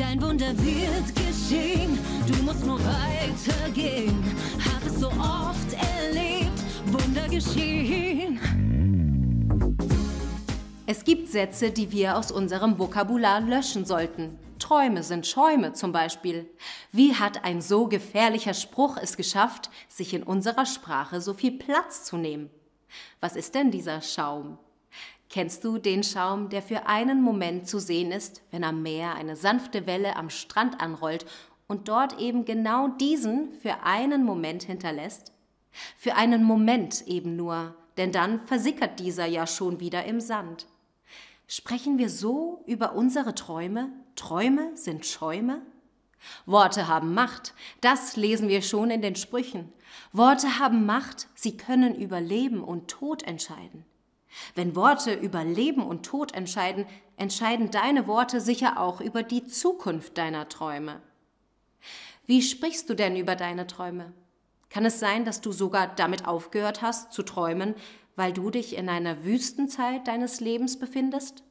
Dein Wunder wird geschehen, du musst nur weitergehen. Hab es so oft erlebt, Wunder geschehen. Es gibt Sätze, die wir aus unserem Vokabular löschen sollten. Träume sind Schäume zum Beispiel. Wie hat ein so gefährlicher Spruch es geschafft, sich in unserer Sprache so viel Platz zu nehmen? Was ist denn dieser Schaum? Kennst du den Schaum, der für einen Moment zu sehen ist, wenn am Meer eine sanfte Welle am Strand anrollt und dort eben genau diesen für einen Moment hinterlässt? Für einen Moment eben nur, denn dann versickert dieser ja schon wieder im Sand. Sprechen wir so über unsere Träume? Träume sind Schäume? Worte haben Macht, das lesen wir schon in den Sprüchen. Worte haben Macht, sie können über Leben und Tod entscheiden. Wenn Worte über Leben und Tod entscheiden, entscheiden deine Worte sicher auch über die Zukunft deiner Träume. Wie sprichst du denn über deine Träume? Kann es sein, dass du sogar damit aufgehört hast zu träumen, weil du dich in einer Wüstenzeit deines Lebens befindest?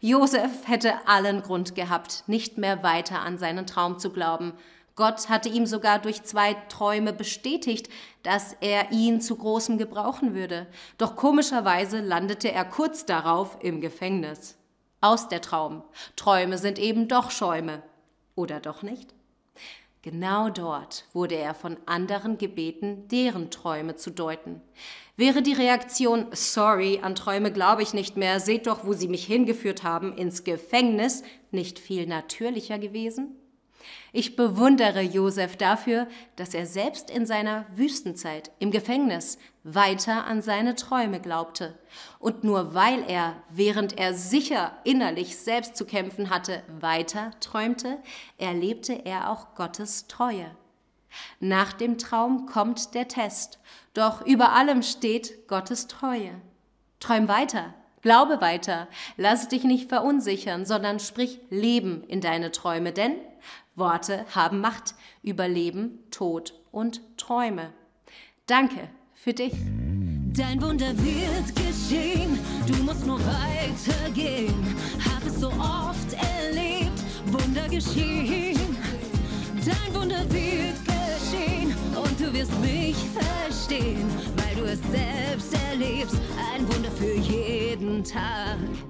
Josef hätte allen Grund gehabt, nicht mehr weiter an seinen Traum zu glauben, Gott hatte ihm sogar durch zwei Träume bestätigt, dass er ihn zu großem gebrauchen würde. Doch komischerweise landete er kurz darauf im Gefängnis. Aus der Traum. Träume sind eben doch Schäume. Oder doch nicht? Genau dort wurde er von anderen gebeten, deren Träume zu deuten. Wäre die Reaktion Sorry, an Träume glaube ich nicht mehr, seht doch, wo sie mich hingeführt haben, ins Gefängnis, nicht viel natürlicher gewesen? Ich bewundere Josef dafür, dass er selbst in seiner Wüstenzeit im Gefängnis weiter an seine Träume glaubte. Und nur weil er, während er sicher innerlich selbst zu kämpfen hatte, weiter träumte, erlebte er auch Gottes Treue. Nach dem Traum kommt der Test, doch über allem steht Gottes Treue. Träum weiter, glaube weiter, lass dich nicht verunsichern, sondern sprich Leben in deine Träume, denn Worte haben Macht über Leben, Tod und Träume. Danke für dich. Dein Wunder wird geschehen, du musst nur weitergehen. Hab es so oft erlebt, Wunder geschehen. Dein Wunder wird geschehen und du wirst mich verstehen, weil du es selbst erlebst. Ein